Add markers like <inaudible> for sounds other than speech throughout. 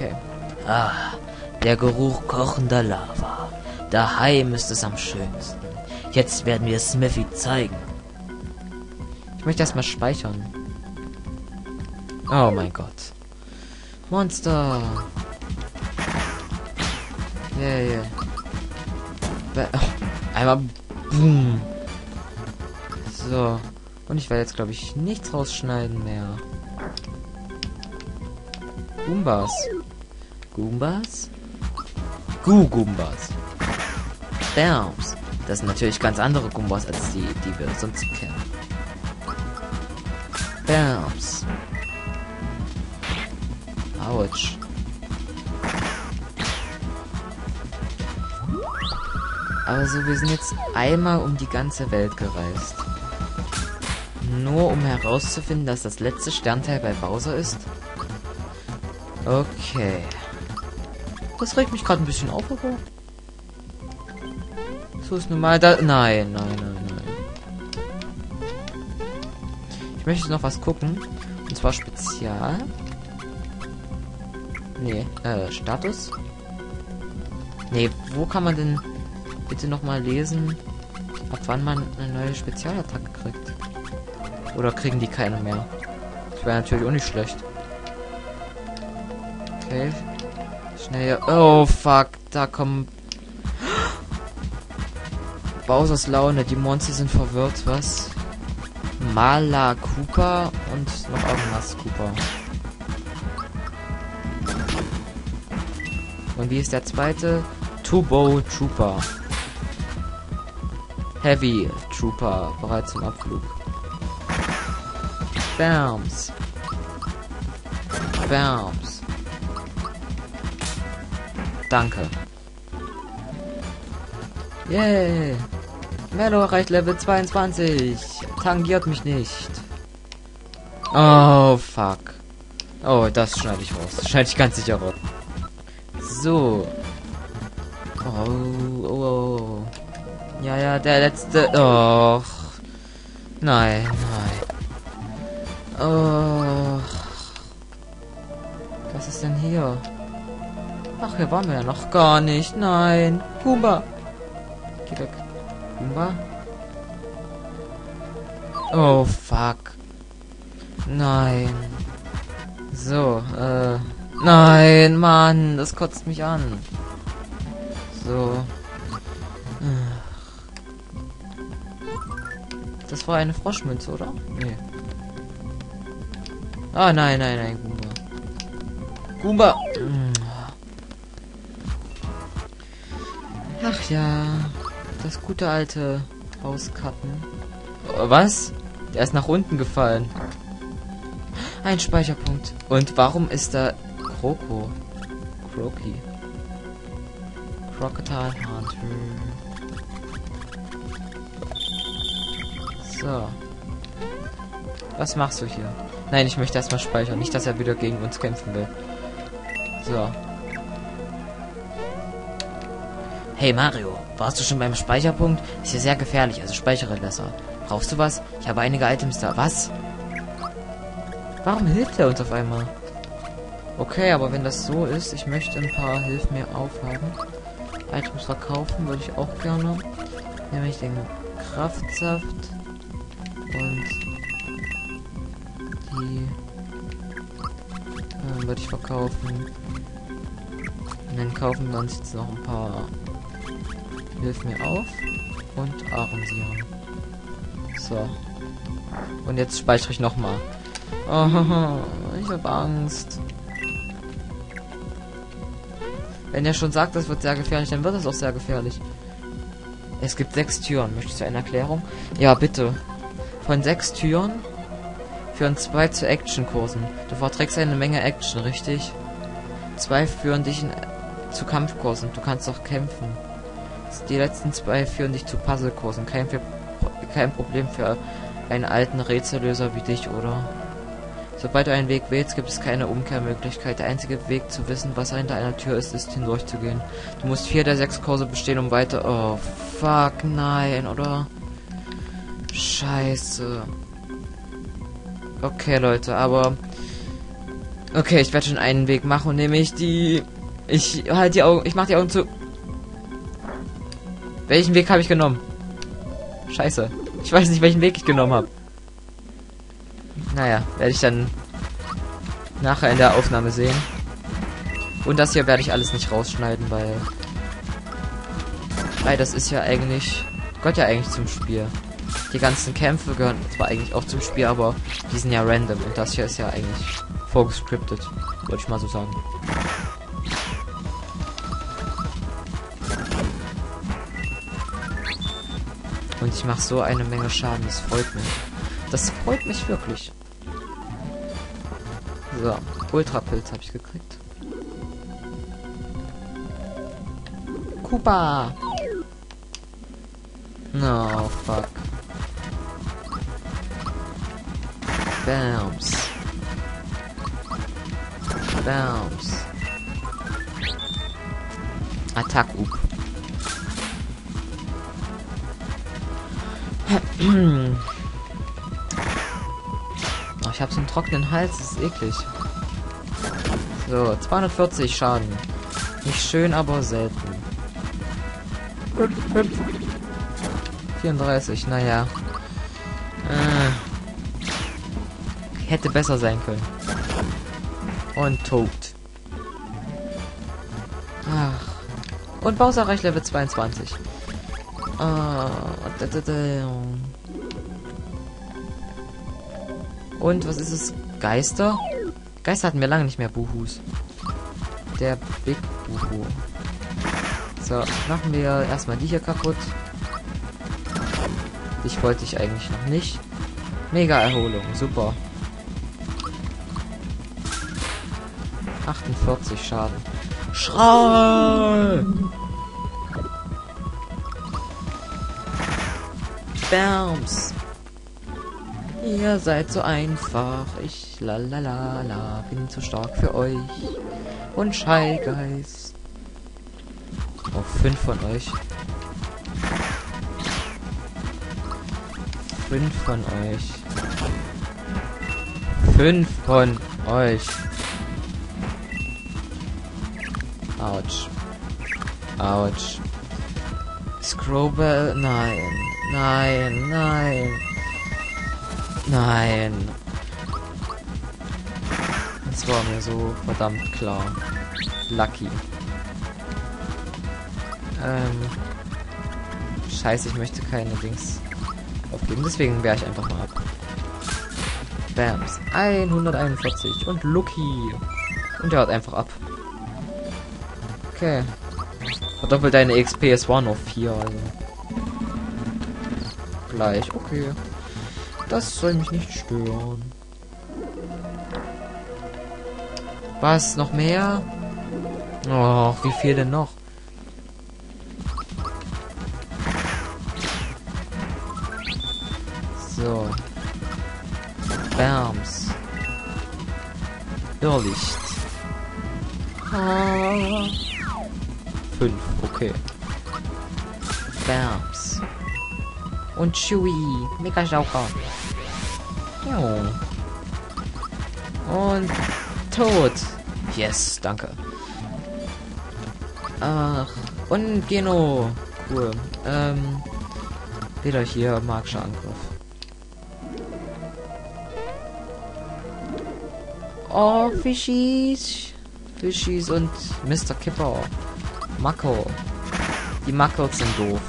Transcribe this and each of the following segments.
Okay. Ah, der Geruch kochender Lava. Daheim ist es am schönsten. Jetzt werden wir Smithy zeigen. Ich möchte erstmal speichern. Oh mein Gott. Monster. Yeah, yeah. Be oh, einmal. Boom. So. Und ich werde jetzt, glaube ich, nichts rausschneiden mehr. Goombas. Goombas? Goo-Goombas. Bams. Das sind natürlich ganz andere Goombas als die, die wir sonst kennen. Bams. Autsch. Also wir sind jetzt einmal um die ganze Welt gereist. Nur um herauszufinden, dass das letzte Sternteil bei Bowser ist? Okay. Das regt mich gerade ein bisschen auf, aber... So ist nun mal da... Nein, nein, nein, nein. Ich möchte noch was gucken. Und zwar Spezial. Nee, äh, Status. Nee, wo kann man denn bitte nochmal lesen, ab wann man eine neue Spezialattacke kriegt? Oder kriegen die keine mehr? Das wäre natürlich auch nicht schlecht. Okay. Schnell. Oh, fuck. Da kommen... Bowsers Laune. Die Monster sind verwirrt. Was? Mala Cooper und noch irgendwas Cooper. Und wie ist der zweite? Turbo Trooper. Heavy Trooper. Bereit zum Abflug. Bams. Bams. Danke. Yay. Mello erreicht Level 22. Tangiert mich nicht. Oh, fuck. Oh, das schneide ich raus. Schneide ich ganz sicher raus. So. Oh, oh, oh. Ja, ja, der letzte. Oh. Nein, nein. Oh. Was ist denn hier? Ach, hier waren wir ja noch gar nicht. Nein. Goomba. Geh weg. Goomba? Oh, fuck. Nein. So, äh. Nein, Mann. Das kotzt mich an. So. Das war eine Froschmünze, oder? Nee. Ah, nein, nein, nein, Goomba. Goomba! Ach ja, das gute alte Hauskarten. Oh, was? Der ist nach unten gefallen. Ein Speicherpunkt. Und warum ist da Kroko? Kroki. Crocodile Hunter. So. Was machst du hier? Nein, ich möchte erstmal speichern. Nicht, dass er wieder gegen uns kämpfen will. So. Hey Mario, warst du schon beim Speicherpunkt? Ist hier sehr gefährlich, also speichere besser. Brauchst du was? Ich habe einige Items da. Was? Warum hilft er uns auf einmal? Okay, aber wenn das so ist, ich möchte ein paar Hilf mir aufhaben. Items verkaufen würde ich auch gerne. Nämlich den Kraftsaft und die äh, würde ich verkaufen. Und dann kaufen wir uns jetzt noch ein paar Hilf mir auf und Ahrensieren. So. Und jetzt speichere ich nochmal. Oh, <laughs> ich habe Angst. Wenn er schon sagt, das wird sehr gefährlich, dann wird es auch sehr gefährlich. Es gibt sechs Türen. Möchtest du eine Erklärung? Ja, bitte. Von sechs Türen führen zwei zu Action-Kursen. Du verträgst eine Menge Action, richtig? Zwei führen dich in, zu Kampfkursen. Du kannst doch kämpfen. Die letzten zwei führen dich zu Puzzlekursen. Kein, kein Problem für einen alten Rätsellöser wie dich, oder? Sobald du einen Weg wählst, gibt es keine Umkehrmöglichkeit. Der einzige Weg zu wissen, was hinter einer Tür ist, ist hindurchzugehen. Du musst vier der sechs Kurse bestehen, um weiter... Oh, fuck, nein, oder? Scheiße. Okay, Leute, aber... Okay, ich werde schon einen Weg machen, nämlich die... Ich halt die Augen... Ich mach die Augen zu. Welchen Weg habe ich genommen? Scheiße. Ich weiß nicht, welchen Weg ich genommen habe. Naja, werde ich dann nachher in der Aufnahme sehen. Und das hier werde ich alles nicht rausschneiden, weil... Weil das ist ja eigentlich... Gott ja eigentlich zum Spiel. Die ganzen Kämpfe gehören zwar eigentlich auch zum Spiel, aber die sind ja random. Und das hier ist ja eigentlich vorgescriptet. Wollte ich mal so sagen. Und ich mache so eine Menge Schaden, das freut mich. Das freut mich wirklich. So, Ultrapilz habe ich gekriegt. Kuba! No, fuck. Bams. Bams. Attack oh, ich habe so einen trockenen Hals, das ist eklig. So, 240 Schaden. Nicht schön, aber selten. 34, naja. Äh, hätte besser sein können. Und tot. Ach. Und Bowser erreicht Level 22. Ah, Und was ist es? Geister? Geister hatten wir lange nicht mehr Buhus. Der Big Buhu. So, machen wir erstmal die hier kaputt. Ich wollte ich eigentlich noch nicht. Mega Erholung, super. 48 Schaden. Schrei! Bams! Ihr seid so einfach. Ich la la la la bin zu stark für euch. Und Shy Guys. Oh, fünf von euch. Fünf von euch. Fünf von euch. Autsch. Autsch. Scrobel, nein. Nein, nein. Nein. Das war mir so verdammt klar. Lucky. Ähm. Scheiße, ich möchte keine Dings aufgeben. Deswegen wäre ich einfach mal ab. Bams. 141. Und Lucky. Und der haut einfach ab. Okay. Verdoppelt deine XP, es war noch 4, also. Gleich, okay. Das soll mich nicht stören. Was? Noch mehr? Oh, wie viel denn noch? So. Bams. Irrlicht. Ah. Fünf, okay. Bams. Und Chewie. Mega Jauker. Jo. Und tot. Yes, danke. Ach. Und Geno. Cool. Ähm. Wieder hier magischer Angriff. Oh, Fischies. Fischies und Mr. Kipper. Mako. Die Makos sind doof.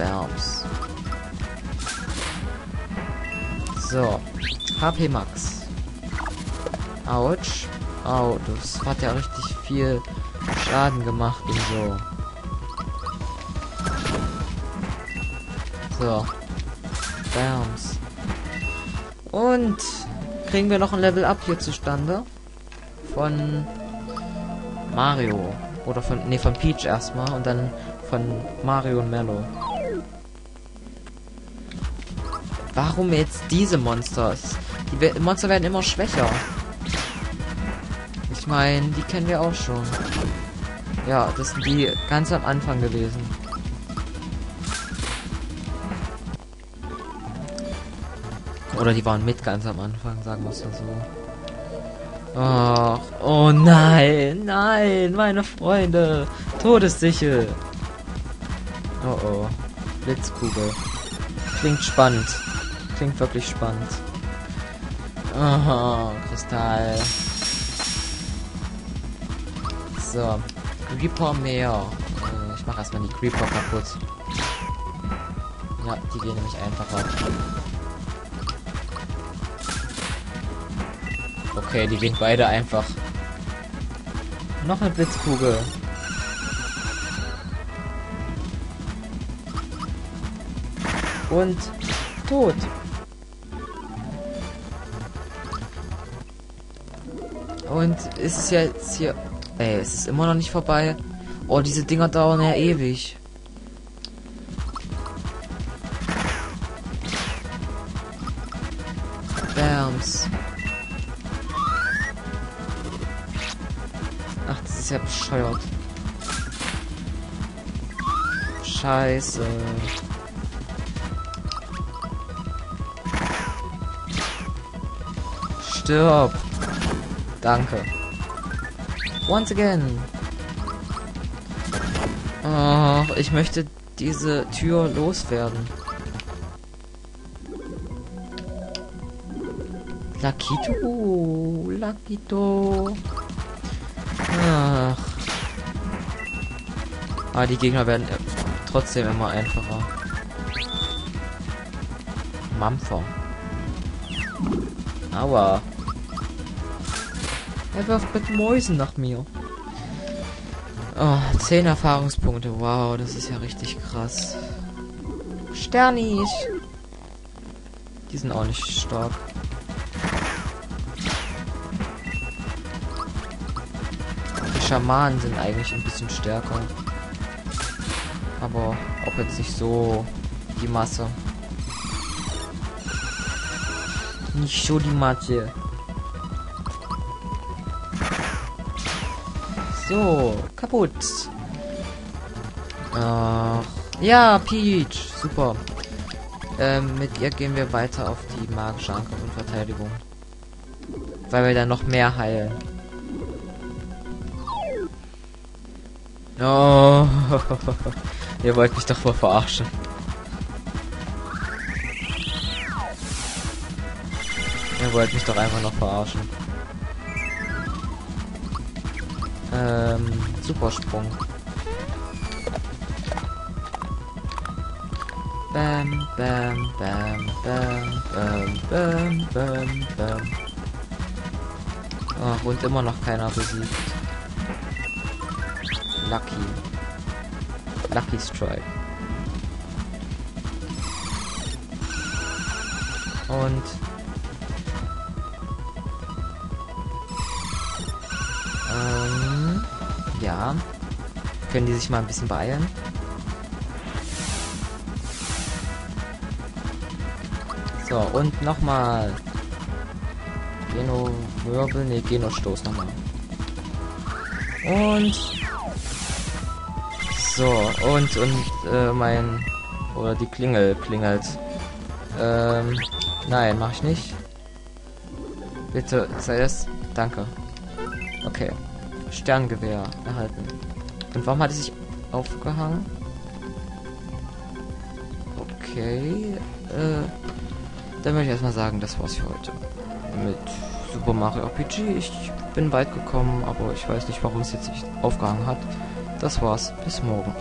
Bams. So. HP Max. Autsch. Au, das hat ja richtig viel Schaden gemacht und so. So. Bams. Und kriegen wir noch ein Level Up hier zustande. Von Mario. Oder von, nee, von Peach erstmal und dann von Mario und Mello. Warum jetzt diese Monsters? Die Monster werden immer schwächer. Ich meine, die kennen wir auch schon. Ja, das sind die ganz am Anfang gewesen. Oder die waren mit ganz am Anfang, sagen wir es mal so. Ach, oh nein, nein, meine Freunde. Todessichel. Oh oh. Blitzkugel. Klingt spannend. Klingt wirklich spannend. Oh, Kristall. So. Creeper mehr. Äh, ich mache erstmal die Creeper kaputt. Ja, die gehen nämlich einfacher. Okay, die gehen beide einfach. Noch eine Blitzkugel. Und tot. Und ist es jetzt hier... Ey, es ist immer noch nicht vorbei. Oh, diese Dinger dauern ja ewig. Bams. Ach, das ist ja bescheuert. Scheiße. Stirb. Danke. Once again. Oh, ich möchte diese Tür loswerden. Lakito, Lakito. Ach. Aber die Gegner werden trotzdem immer einfacher. Mampfer. Aua. Er wirft mit Mäusen nach mir. Oh, 10 Erfahrungspunkte. Wow, das ist ja richtig krass. Sternis. Die sind auch nicht stark. Die Schamanen sind eigentlich ein bisschen stärker. Aber auch jetzt nicht so die Masse. Nicht so die Masse. So, kaputt. Ach, ja, Peach. Super. Ähm, mit ihr gehen wir weiter auf die magische Angriff und Verteidigung. Weil wir dann noch mehr heilen. Oh. <laughs> Ihr wollt mich doch wohl verarschen. Ihr wollt mich doch einfach noch verarschen. Ähm, Supersprung. Bam, bam, bam, bam, bam, bam, bam, bam. Ach, und immer noch keiner besiegt. Lucky. Lucky Strike. Und ja. Können die sich mal ein bisschen beeilen? So, und nochmal. Geno Wirbel, ne, Geno Stoß nochmal. Und so, und, und, äh, mein, oder die Klingel klingelt. Ähm, nein, mach ich nicht. Bitte, sei es. Danke. Okay. Sterngewehr erhalten. Und warum hat es sich aufgehangen? Okay. Äh, dann würde ich erstmal sagen, das war's für heute. Mit Super Mario RPG. Ich bin weit gekommen, aber ich weiß nicht, warum es jetzt nicht aufgehangen hat. Das war's. Bis morgen.